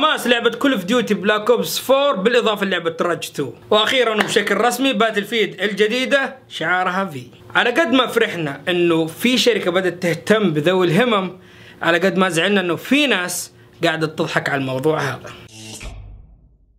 حماس لعبة Call of Duty Black Ops 4 بالإضافة للعبة Rage 2 وأخيرا وبشكل رسمي Battlefield الجديدة شعارها في على قد ما فرحنا إنه في شركة بدأت تهتم بذوي الهمم على قد ما زعلنا إنه في ناس قاعدة تضحك على الموضوع هذا.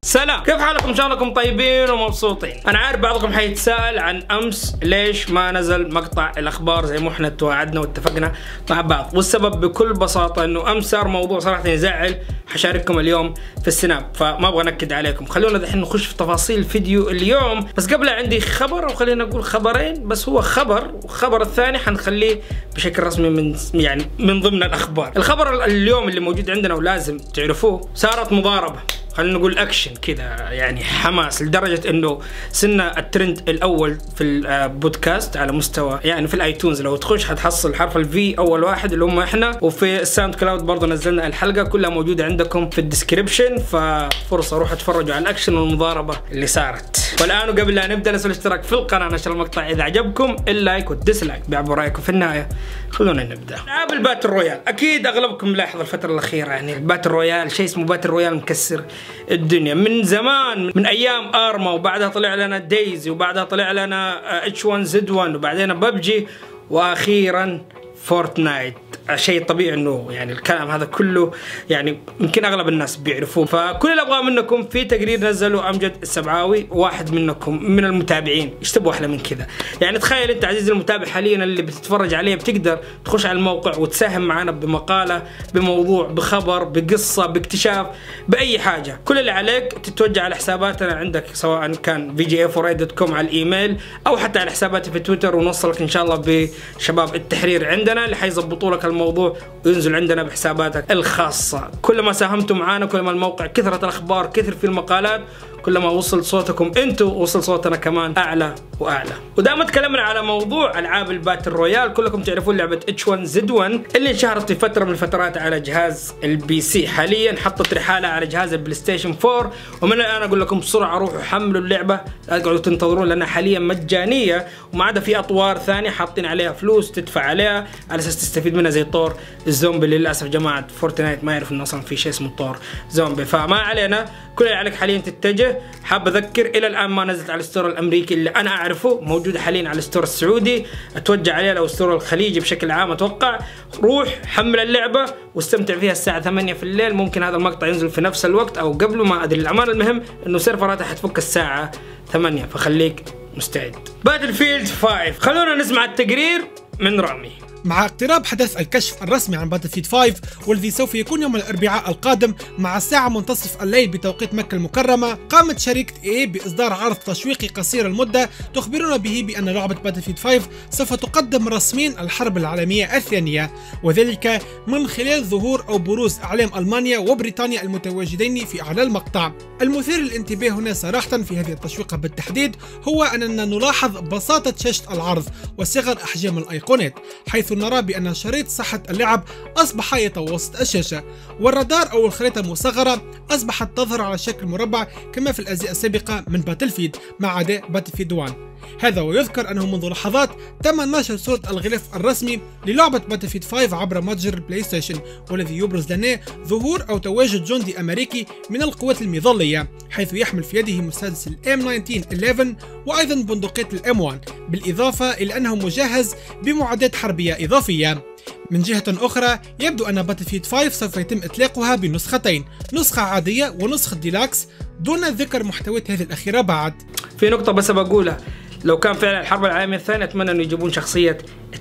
سلام. كيف حالكم؟ إن شاء الله أنكم طيبين ومبسوطين. أنا عارف بعضكم حيتساءل عن أمس ليش ما نزل مقطع الأخبار زي ما إحنا توعدنا واتفقنا مع بعض. والسبب بكل بساطة إنه أمس صار موضوع صراحة يزعل. حشارككم اليوم في ال Snap فما أبغى أنكد عليكم. خلونا دحين نخش في تفاصيل الفيديو اليوم. بس قبل عندي خبر أو خلينا نقول خبرين بس هو خبر. والخبر الثاني حنخليه بشكل رسمي من يعني من ضمن الأخبار. الخبر اليوم اللي موجود عندنا ولازم تعرفوه صارت مضاربة. خلينا نقول اكشن كذا يعني حماس لدرجة إنه صرنا الترند الأول في البودكاست على مستوى يعني في ال iTunes لو تخش حتحصل حرف ال V أول واحد اللي هم إحنا وفي ال SoundCloud برضه نزلنا الحلقة كلها موجودة عندكم في ال description ففرصة روحوا أتفرجوا على الاكشن والمضاربة اللي صارت. والآن وقبل لا نبدأ نسوا الاشتراك في القناة نشر المقطع إذا عجبكم ال like وال dislike بيعبروا رأيكم في النهاية. خلونا نبدأ. العاب ال battle royale. أكيد أغلبكم لاحظ الفترة الأخيرة يعني ال battle royale شيء اسمه battle royale مكسر. الدنيا. من زمان من أيام Arma وبعدها طلع لنا DayZ وبعدها طلع لنا H1Z1 وبعدين ببجي وأخيرا Fortnite. شيء طبيعي إنه يعني الكلام هذا كله يعني يمكن أغلب الناس بيعرفوه. فكل اللي ابغاه منكم في تقرير نزله أمجد السبعاوي واحد منكم من المتابعين. إيش تبغوا أحلى من كذا؟ يعني تخيل أنت عزيزي المتابع حاليا اللي بتتفرج عليه بتقدر تخش على الموقع وتساهم معنا بمقالة بموضوع بخبر بقصة باكتشاف بأي حاجة. كل اللي عليك تتوجه على حساباتنا عندك سواء كان VG dot com على الإيميل أو حتى على حساباتي في تويتر ونوصلك إن شاء الله بشباب التحرير عندنا اللي حيظبطوا لك الموضوع وينزل عندنا بحساباتك الخاصة. كل ما ساهمتوا معانا كل ما الموقع كثرة الأخبار كثر في المقالات كلما وصل صوتكم أنتم وصل صوتنا كمان أعلى وأعلى. ودام تكلمنا على موضوع ألعاب ال battle royale كلكم تعرفون لعبة H1Z1 اللي انشهرت في فترة من الفترات على جهاز ال PC. حاليا حطت رحالها على جهاز ال PlayStation 4 ومن الآن أقول لكم بسرعة روحوا حملوا اللعبة لا تقعدوا تنتظرون لأنها حاليا مجانية وما عدا في أطوار ثانية حاطين عليها فلوس تدفع عليها على أساس تستفيد منها زي طور الزومبي اللي للأسف جماعة Fortnite ما يعرف انه أصلا في شيء اسمه طور زومبي. فما علينا كل اللي عليك حاليا تتجه حاب أذكر إلى الآن ما نزلت على ال store الأمريكي اللي أنا أعرفه موجوده حاليا على ال store السعودي. أتوجه عليه لو ال store الخليجي بشكل عام أتوقع. روح حمل اللعبة واستمتع فيها الساعة 8 في الليل. ممكن هذا المقطع ينزل في نفس الوقت أو قبله ما أدري. الامانه المهم إنه سيرفراتها حتفك الساعة 8 فخليك مستعد. Battlefield 5 خلونا نسمع التقرير من رامي. مع اقتراب حدث الكشف الرسمي عن Battlefield 5 والذي سوف يكون يوم الأربعاء القادم مع الساعة منتصف الليل بتوقيت مكة المكرمة قامت شركة اي بإصدار عرض تشويقي قصير المدة تخبرنا به بأن لعبة باتل فيد 5 سوف تقدم رسميا الحرب العالمية الثانية وذلك من خلال ظهور أو بروز أعلام ألمانيا وبريطانيا المتواجدين في أعلى المقطع. المثير للانتباه هنا صراحة في هذه التشويقة بالتحديد هو أننا نلاحظ بساطة شاشة العرض وصغر أحجام الأيقونات حيث نرى بأن شريط صحة اللعب أصبح يتوسط الشاشة والرادار أو الخريطة المصغرة أصبحت تظهر على شكل مربع كما في الأجزاء السابقة من Battlefield ما عدا Battlefield 1 هذا ويذكر أنه منذ لحظات تم نشر صورة الغلاف الرسمي للعبة Battlefield 5 عبر متجر ال PlayStation والذي يبرز لنا ظهور أو تواجد جندي أمريكي من القوات المظلية حيث يحمل في يده مسدس ال M1911 وأيضا بندقية ال M1 بالإضافة إلى أنه مجهز بمعدات حربية إضافية. من جهة أخرى يبدو أن Battlefield 5 سوف يتم إطلاقها بنسختين نسخة عادية ونسخة ديلاكس دون ذكر محتويات هذه الأخيرة بعد. في نقطة بس بقولها لو كان فعلا الحرب العالمية الثانية أتمنى إنه يجيبون شخصية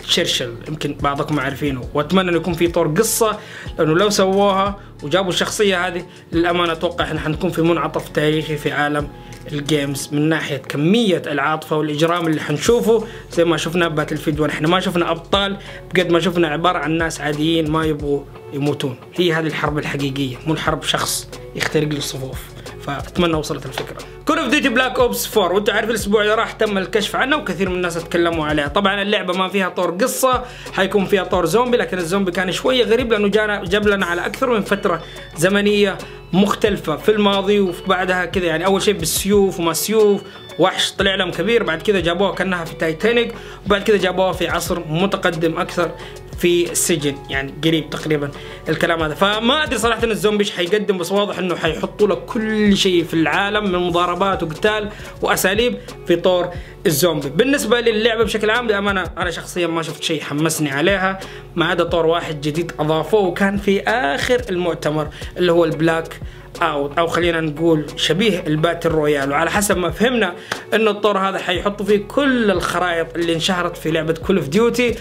تشرشل. يمكن بعضكم عارفينه. وأتمنى إنه يكون في طور قصة لأنه لو سووها وجابوا الشخصية هذه للأمانة أتوقع إحنا حنكون في منعطف تاريخي في عالم ال games من ناحية كمية العاطفه والاجرام اللي حنشوفه. زي ما شفنا Battlefield 1 إحنا ما شفنا أبطال. بقد ما شفنا عبارة عن ناس عاديين ما يبغوا يموتون. هي هذه الحرب الحقيقية. مو الحرب شخص يخترق لي الصفوف فأتمنى وصلت الفكرة. Call of Duty Black Ops 4 وأنت عارف الأسبوع اللي راح تم الكشف عنها وكثير من الناس تكلموا عليها طبعا اللعبة ما فيها طور قصة حيكون فيها طور زومبي لكن الزومبي كان شوية غريب لأنه جانا جاب لنا على أكثر من فترة زمنية مختلفة. في الماضي وبعدها كذا يعني أول شيء بالسيوف وما سيوف وحش طلع لهم كبير بعد كذا جابوها كأنها في تايتانيك وبعد كذا جابوها في عصر متقدم أكثر. في السجن يعني قريب تقريبا الكلام هذا. فما أدري صراحة إن الزومبي إيش حيقدم بس واضح إنه حيحطوا لك كل شيء في العالم من مضاربات وقتال وأساليب في طور الزومبي. بالنسبة للعبة بشكل عام للأمانة أنا شخصيا ما شفت شيء حمسني عليها ما عدا طور واحد جديد أضافوه وكان في آخر المؤتمر اللي هو ال Blackout أو خلينا نقول شبيه ال battle royale. وعلى حسب ما فهمنا إن الطور هذا حيحطوا فيه كل الخرائط اللي انشهرت في لعبة Call of Duty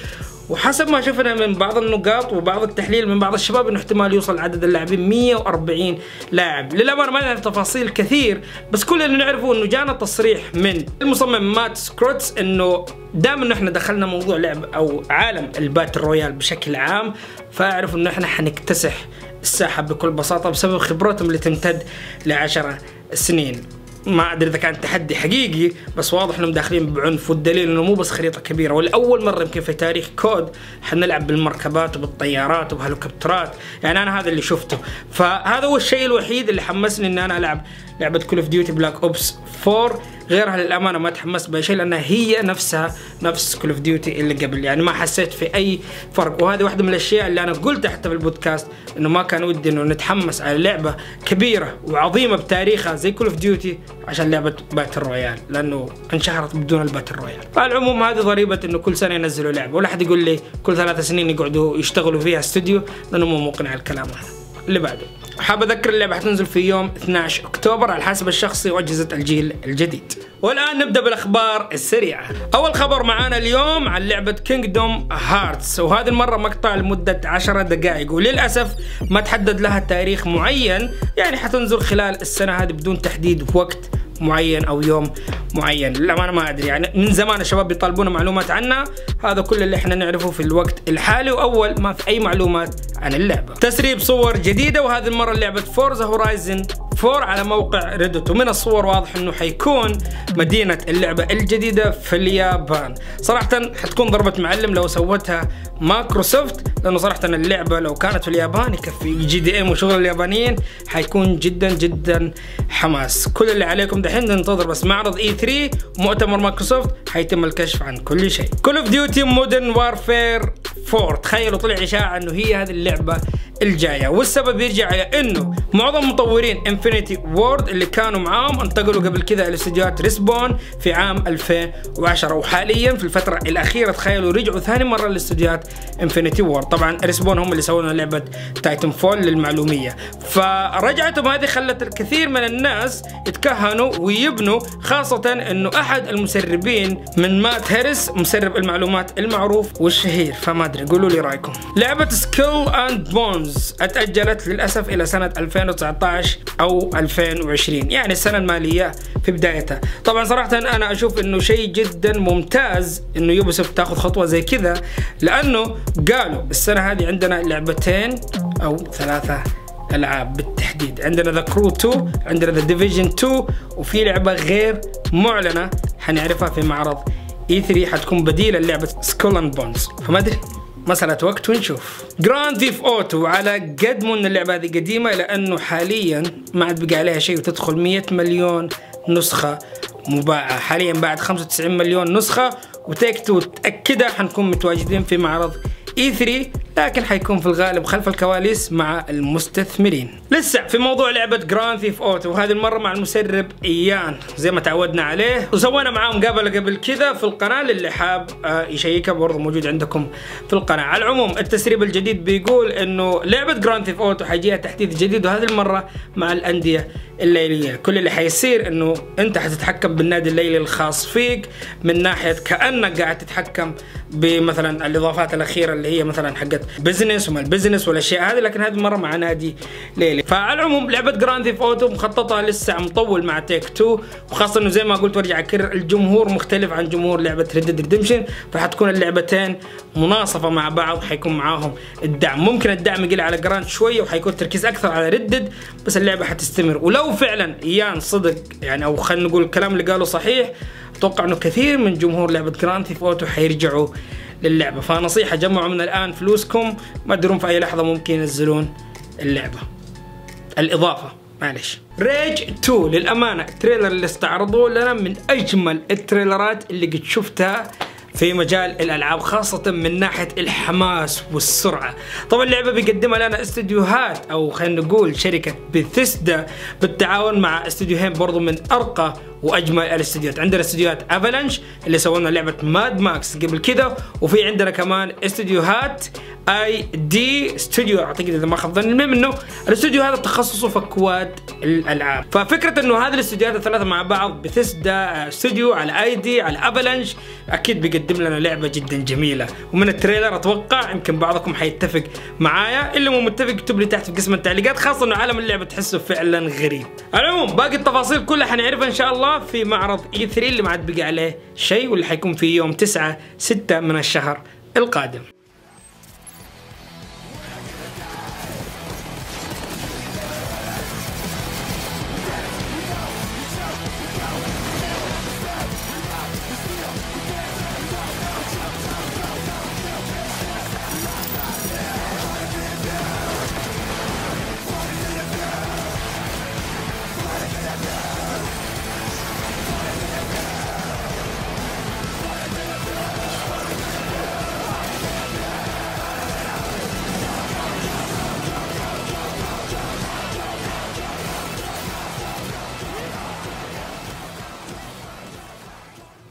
وحسب ما شفنا من بعض النقاط وبعض التحليل من بعض الشباب إنه احتمال يوصل عدد اللاعبين 140 لاعب. للأمانة ما نعرف تفاصيل كثير بس كل اللي نعرفه إنه جانا تصريح من المصمم Matt Scronce إنه دام إنه إحنا دخلنا موضوع لعب أو عالم ال battle royale بشكل عام فأعرف إنه إحنا حنكتسح الساحة بكل بساطة بسبب خبرتهم اللي تمتد لعشرة سنين. ما أدري إذا كان تحدي حقيقي بس واضح إنهم داخلين بعنف والدليل إنه مو بس خريطة كبيرة ولأول مرة يمكن في تاريخ كود حنلعب بالمركبات وبالطيارات وبهليكوبترات. يعني أنا هذا اللي شفته. فهذا هو الشيء الوحيد اللي حمسني ان أنا ألعب لعبة Call of Duty Black Ops 4 غيرها للامانه ما تحمست باي شيء لأنها هي نفسها نفس Call of Duty اللي قبل. يعني ما حسيت في أي فرق. وهذه واحدة من الأشياء اللي أنا قلتها حتى في البودكاست إنه ما كان ودي إنه نتحمس على لعبة كبيرة وعظيمة بتاريخها زي Call of Duty عشان لعبة battle royale لأنه انشهرت بدون ال battle royale فعلى العموم هذه ضريبة إنه كل سنة ينزلوا لعبة ولا حد يقول لي كل ثلاث سنين يقعدوا يشتغلوا فيها استوديو لأنه مو مقنع الكلام هذا. اللي بعده. حاب أذكر اللعبة حتنزل في يوم 12 أكتوبر على الحاسب الشخصي واجهزه الجيل الجديد. والآن نبدأ بالأخبار السريعة. أول خبر معانا اليوم عن لعبة Kingdom Hearts وهذه المرة مقطع لمدة 10 دقائق. وللأسف ما تحدد لها تاريخ معين يعني حتنزل خلال السنة هذه بدون تحديد وقت معين أو يوم معين. للامانه ما أدري. يعني من زمان الشباب بيطالبونا معلومات عنها هذا كل اللي إحنا نعرفه في الوقت الحالي وأول ما في أي معلومات عن اللعبة. تسريب صور جديدة وهذه المرة لعبة Forza Horizon 4 على موقع Reddit ومن الصور واضح إنه حيكون مدينة اللعبة الجديدة في اليابان. صراحة حتكون ضربة معلم لو سوتها مايكروسوفت لأنه صراحة اللعبة لو كانت في اليابان يكفي JDM وشغل اليابانيين حيكون جدا جدا حماس. كل اللي عليكم دحين ننتظر بس معرض E3 ومؤتمر مايكروسوفت حيتم الكشف عن كل شيء. Call of Duty Modern Warfare 4 تخيلوا طلع إشاعة إنه هي هذه اللعبة الجاية. والسبب يرجع إلى إنه معظم مطورين Infinity Ward اللي كانوا معاهم انتقلوا قبل كذا إلى استديوهات Respawn في عام 2010 وحاليا في الفترة الأخيرة تخيلوا رجعوا ثاني مرة لاستديوهات Infinity Ward طبعا Respawn هم اللي سووا لعبة Titanfall للمعلومية. فرجعتهم هذه خلت الكثير من الناس يتكهنوا ويبنوا خاصة إنه أحد المسربين من مات هيرس مسرب المعلومات المعروف والشهير. فما أدري قولوا لي رأيكم. لعبة Skull and Bones أتأجلت للأسف إلى سنة 2019 أو 2020 يعني السنة المالية في بدايتها. طبعا صراحة أنا أشوف إنه شيء جدا ممتاز إنه يوبيسوفت تاخذ خطوة زي كذا لأنه قالوا السنة هذه عندنا لعبتين أو ثلاثة ألعاب بالتحديد. عندنا The Crew 2 عندنا The Division 2 وفي لعبة غير معلنة حنعرفها في معرض E3 حتكون بديلة للعبة Skull and Bones فما أدري. مسألة وقت ونشوف. Grand Theft Auto على قد ما ان اللعبة هذه قديمة لأنه حاليا ما عاد بقى عليها شيء وتدخل 100 مليون نسخة مباعة. حاليا بعد 95 مليون نسخة و Take-Two تأكدها حنكون متواجدين في معرض E3 لكن حيكون في الغالب خلف الكواليس مع المستثمرين. لسه في موضوع لعبة Grand Theft Auto وهذه المرة مع المسرب إيان. زي ما تعودنا عليه وسوينا معاه مقابلة قبل كذا في القناة للي حاب آه، ي check ها برضه موجود عندكم في القناة. على العموم التسريب الجديد بيقول إنه لعبة Grand Theft Auto حيجيها تحديث جديد وهذه المرة مع الأندية الليلية. كل اللي حيصير إنه أنت حتتحكم بالنادي الليلي الخاص فيك من ناحية كأنك قاعد تتحكم بمثلا الإضافات الأخيرة اللي هي مثلا حقت business وما ال business والاشياء هذه لكن هذه المرة مع نادي ليلي. فعلى العموم لعبة Grand Theft Auto مخططة لسه مطول مع Take-Two وخاصة إنه زي ما قلت وارجع أكرر الجمهور مختلف عن جمهور لعبة Red Redemption فحتكون اللعبتين مناصفة مع بعض حيكون معاهم الدعم. ممكن الدعم يقل على Grand شوية وحيكون التركيز أكثر على Red Dead بس اللعبة حتستمر. ولو فعلا إيان صدق يعني أو خلينا نقول الكلام اللي قاله صحيح أتوقع إنه كثير من جمهور لعبة Grand Theft Auto حيرجعوا للعبة. فنصيحة جمعوا من الآن فلوسكم. ما تدرون في أي لحظة ممكن ينزلون اللعبة. الإضافة معلش Rage 2 للأمانة ال trailer اللي استعرضوه لنا من أجمل التريلرات اللي قد شفتها. في مجال الألعاب خاصة من ناحية الحماس والسرعة. طبعا اللعبة بيقدمها لنا استديوهات أو خلينا نقول شركة بثيسدا بالتعاون مع استديوهين برضو من أرقى وأجمل الاستديوهات. عندنا استديوهات Avalanche اللي سووا لعبة Mad Max قبل كذا وفي عندنا كمان استديوهات id Studio أعتقد إذا ما خاب ظني المهم إنه الاستوديو هذا تخصصه في أكواد الألعاب. ففكرة إنه هذه الاستديوهات الثلاثة مع بعض Bethesda Studio على id على Avalanche أكيد بيقدم لنا لعبة جدا جميلة. ومن التريلر أتوقع يمكن بعضكم حيتفق معايا. اللي مو متفق اكتب لي تحت في قسم التعليقات خاصة إنه عالم اللعبة تحسه فعلا غريب. العموم باقي التفاصيل كلها حنعرفها إن شاء الله في معرض اي 3 اللي ما عاد بقى عليه شيء واللي حيكون في يوم 9 6 من الشهر القادم.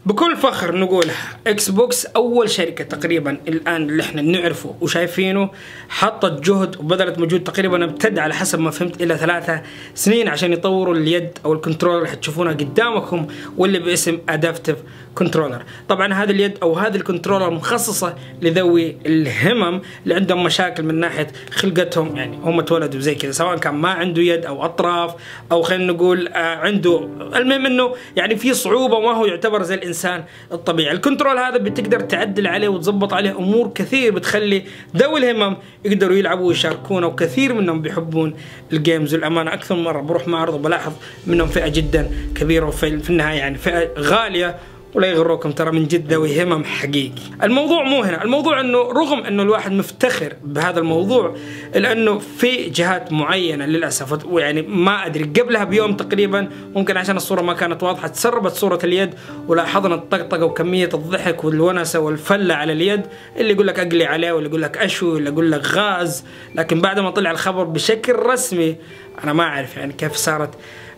بكل فخر نقولها. Xbox أول شركة تقريبا الآن اللي إحنا نعرفه وشايفينه حطت جهد وبذلت مجهود تقريبا امتد على حسب ما فهمت إلى ثلاثة سنين عشان يطوروا اليد أو ال controller اللي حتشوفونها قدامكم واللي باسم Adaptive Controller طبعا هذا اليد أو هذه ال controller مخصصة لذوي الهمم اللي عندهم مشاكل من ناحية خلقتهم يعني هم اتولدوا زي كذا سواء كان ما عنده يد أو أطراف أو خلينا نقول آه عنده المهم إنه يعني في صعوبة ما هو يعتبر زي الإنسان الطبيعي. ال control هذا بتقدر تعدل عليه وتظبط عليه أمور كثير بتخلي ذوي الهمم يقدروا يلعبوا ويشاركونا وكثير منهم بيحبون ال games وللأمانة أكثر مرة بروح معرض وبلاحظ منهم فئة جدا كبيرة وفي في النهاية يعني فئة غالية ولا يغروكم ترى من جد ذوي همم حقيقي. الموضوع مو هنا. الموضوع إنه رغم إنه الواحد مفتخر بهذا الموضوع الا انه في جهات معينة للأسف ويعني ما أدري قبلها بيوم تقريبا ممكن عشان الصورة ما كانت واضحة تسربت صورة اليد ولاحظنا الطقطقة وكمية الضحك والونسة والفلة على اليد اللي يقول لك أقلي عليه واللي يقول لك أشوي واللي يقول لك غاز. لكن بعد ما طلع الخبر بشكل رسمي أنا ما أعرف يعني كيف صارت.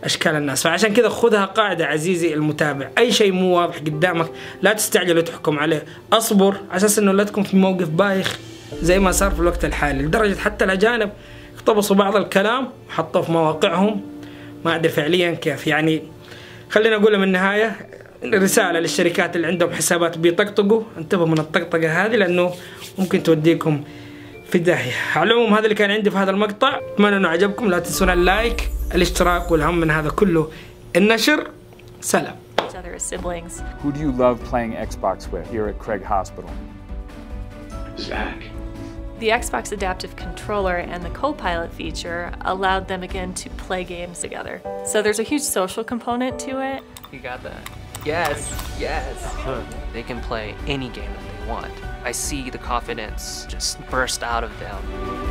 أشكال الناس. فعشان كذا خذها قاعدة عزيزي المتابع. أي شيء مو واضح قدامك لا تستعجل وتحكم عليه. أصبر أساس إنه لا تكون في موقف بايخ زي ما صار في الوقت الحالي. لدرجة حتى الأجانب اقتبسوا بعض الكلام وحطوه في مواقعهم. ما أدري فعليا كيف. يعني خلينا أقول من النهاية. رسالة للشركات اللي عندهم حسابات بيطقطقوا. انتبهوا من الطقطقة هذه لأنه ممكن توديكم في داهية. على العموم هذا اللي كان عندي في هذا المقطع. أتمنى إنه عجبكم. لا تنسون اللايك. الاشتراك والهم من هذا كله النشر سلام each other as siblings. Who do you love playing Xbox with here at Craig Hospital? Zach. The Xbox Adaptive Controller and the Copilot feature allowed them again to play games together. So there's a huge social component to it. You got that? Yes, yes. They can play any game that they want. I see the confidence just burst out of them.